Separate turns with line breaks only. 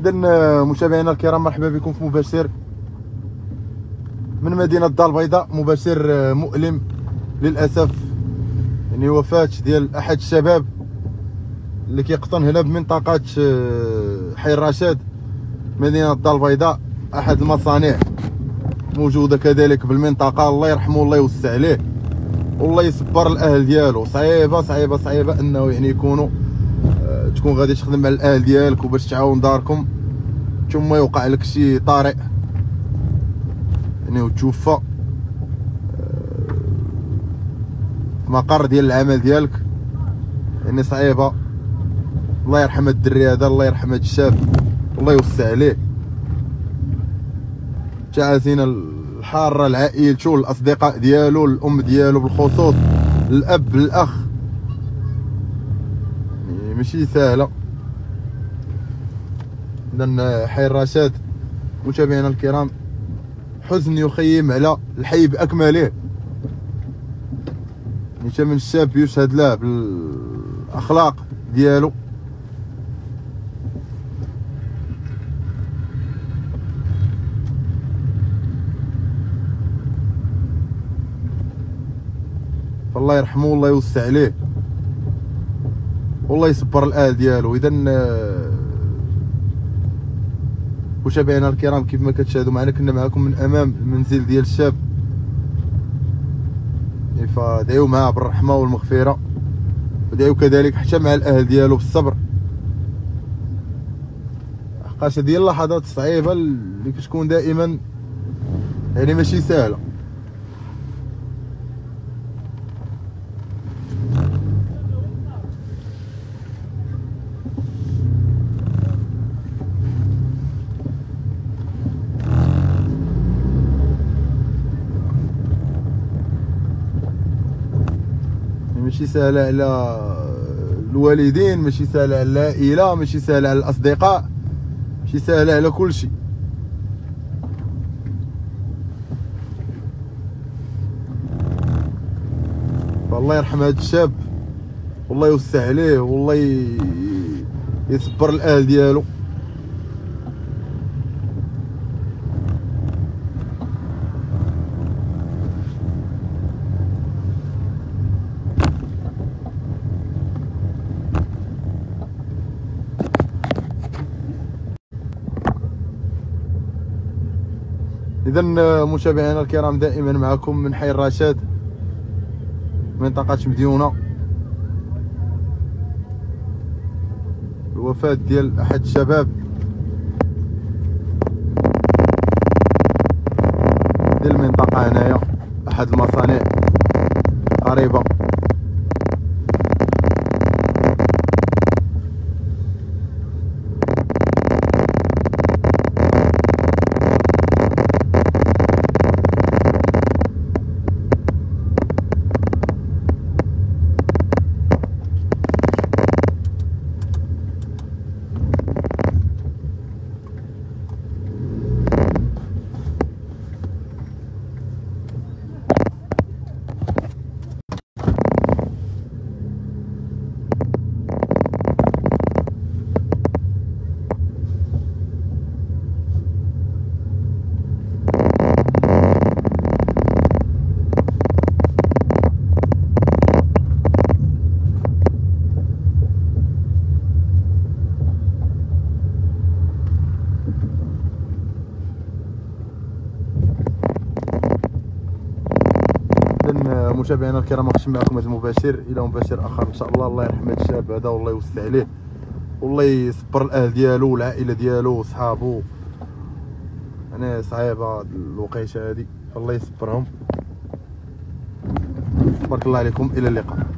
إذا متابعينا الكرام مرحبا بكم في مباشر من مدينة الدار البيضاء. مباشر مؤلم للأسف يعني وفاة ديال أحد الشباب اللي كيقطن هنا بمنطقة آه، حي الرشاد مدينة الدار البيضاء. أحد المصانع موجودة كذلك بالمنطقة. الله يرحمه والله يوسع عليه. والله يصبر الأهل ديالو. صعيبة صعيبة صعيبة إنه يعني يكونوا آه، تكون غادي تخدم مع الأهل ديالك وباش تعاون داركم. ثم يوقع لك شي طارئ يعني وتوفى آه، مقر ديال العمل ديالك. يعني صعيبة. الله يرحم الدري هذا الله يرحم هذا الشاب الله يوسع عليه. تعازينا الحارة لعائلته الأصدقاء ديالو الأم ديالو بالخصوص الأب الأخ. يعني ماشي سهلة. اذا حي الرشاد متابعينا الكرام حزن يخيم على الحي باكمله يعني من الشاب يشهد له بالأخلاق ديالو. فالله يرحمه والله يوسع عليه. والله يصبر الاهل ديالو. اذا آه، متابعينا الكرام كيف ما كتشاهدوا معنا كنا معكم من أمام المنزل ديال الشاب. يعني فدعيو معاه بالرحمة والمغفرة. ودعيو كذلك حتى مع الأهل ديالو بالصبر. حقاش هذه اللحظات الصعيبة اللي كتكون دائما يعني ماشي سهلة. ماشي سهله على الوالدين ماشي سهله على العائلة ماشي سهله على الأصدقاء ماشي سهله على كل شيء. فالله يرحم هذا الشاب والله يوسع عليه والله يصبر الاهل ديالو. اذا متابعينا الكرام دائما معكم من حي الرشاد منطقة مديونة. الوفاة ديال أحد الشباب. ديال المنطقة هنايا أحد المصانع. قريبة. متابعينا الكرام نختم معكم هذا المباشر إلى مباشر آخر إن شاء الله. الله يرحم هذا الشاب هذا والله يوسع عليه والله يصبر الأهل ديالو والعائله ديالو وصحابو أنا صعيبه الوقيته هذه. الله يصبرهم. بارك الله عليكم. إلى اللقاء.